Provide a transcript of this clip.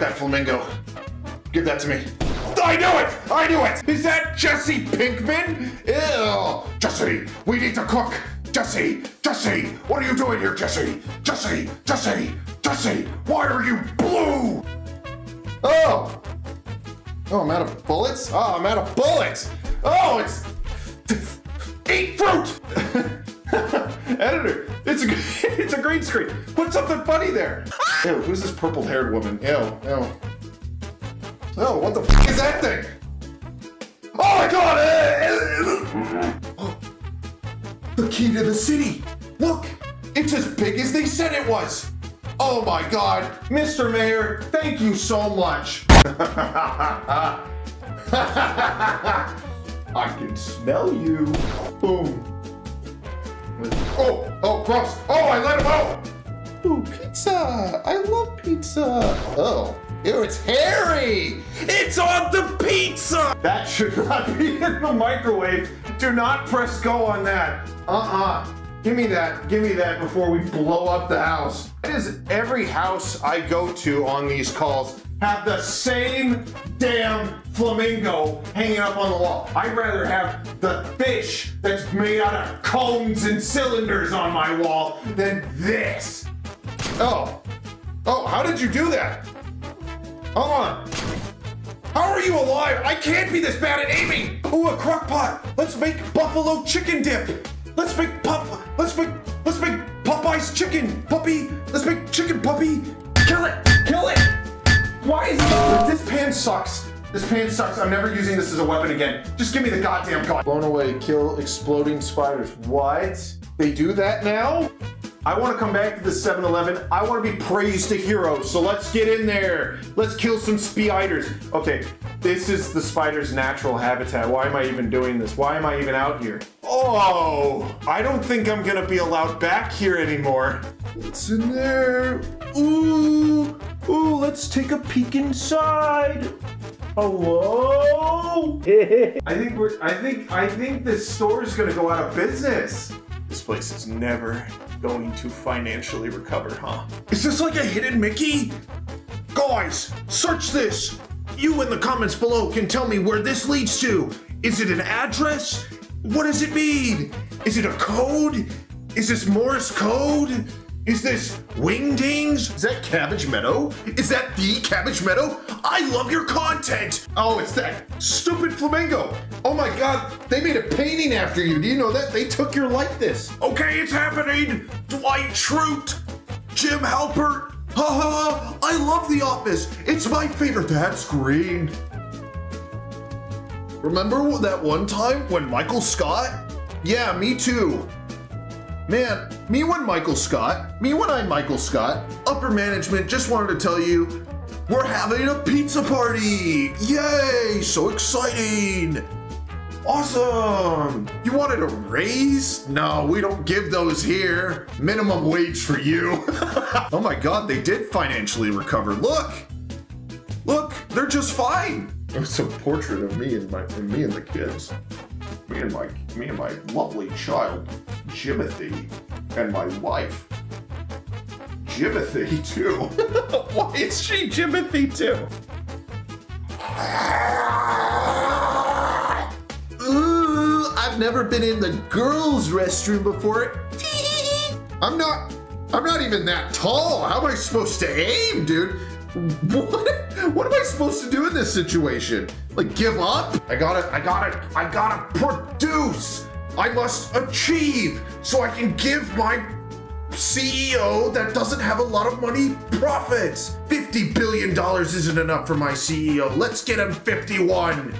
That flamingo. Give that to me. I knew it! I knew it! Is that Jesse Pinkman? Ew! Jesse, we need to cook! Jesse! Jesse! What are you doing here, Jesse? Jesse! Jesse! Jesse! Why are you blue? Oh! Oh, I'm out of bullets? Oh, I'm out of bullets! Oh, it's... Eat fruit! Editor, it's a, it's a green screen. Put something funny there. Ew, who's this purple-haired woman? Ew, ew. Oh, what the f is that thing? Oh my god! Oh, the key to the city! Look! It's as big as they said it was! Oh my god! Mr. Mayor, thank you so much! I can smell you. Boom. Oh, oh, gross. Oh, I let him out. Ooh, pizza. I love pizza. Oh, ew, it's hairy. It's on the pizza. That should not be in the microwave. Do not press go on that. Uh-uh. Give me that. Give me that before we blow up the house. Does every house I go to on these calls have the same damn flamingo hanging up on the wall? I'd rather have the fish that's made out of cones and cylinders on my wall than this. Oh. Oh, how did you do that? Hold on. How are you alive? I can't be this bad at aiming. Ooh, a crock pot. Let's make buffalo chicken dip. Let's make pop. Let's make. Let's make Popeye's chicken puppy. Let's make chicken puppy. Kill it. Kill it. Why is this? This pan sucks. This pan sucks. I'm never using this as a weapon again. Just give me the goddamn gun. Blown away. Kill exploding spiders. What? They do that now? I want to come back to the 7-Eleven. I want to be praised to heroes. So let's get in there. Let's kill some spiders. Okay, this is the spider's natural habitat. Why am I even doing this? Why am I even out here? Oh, I don't think I'm gonna be allowed back here anymore. What's in there? Ooh, ooh, let's take a peek inside. Hello? I think we're, I think, I think this store is gonna go out of business. This place is never going to financially recover, huh? Is this like a hidden Mickey? Guys, search this! You in the comments below can tell me where this leads to. Is it an address? What does it mean? Is it a code? Is this Morse code? Is this Wingdings? Is that CabbageMeddow? Is that the CabbageMeddow? I love your content! Oh, it's that stupid flamingo! Oh my god, they made a painting after you. Do you know that? They took your likeness. Okay, it's happening! Dwight Schrute! Jim Halpert! Ha ha! I love The Office! It's my favorite. That's green. Remember that one time when Michael Scott? Yeah, me too. Man, me when Michael Scott, me when I'm Michael Scott, upper management just wanted to tell you, we're having a pizza party! Yay! So exciting! Awesome! You wanted a raise? No, we don't give those here. Minimum wage for you. oh my god, they did financially recover. Look! Look, they're just fine. It's a portrait of me and my and me and the kids. Me and my me and my lovely child, Jimothy, and my wife. Jimothy too. Why is she Jimothy too? Ooh, I've never been in the girls' restroom before. I'm not I'm not even that tall. How am I supposed to aim, dude? What? What am I supposed to do in this situation? Like give up? I gotta, I gotta, I gotta produce. I must achieve so I can give my CEO that doesn't have a lot of money profits. $50 billion isn't enough for my CEO. Let's get him 51.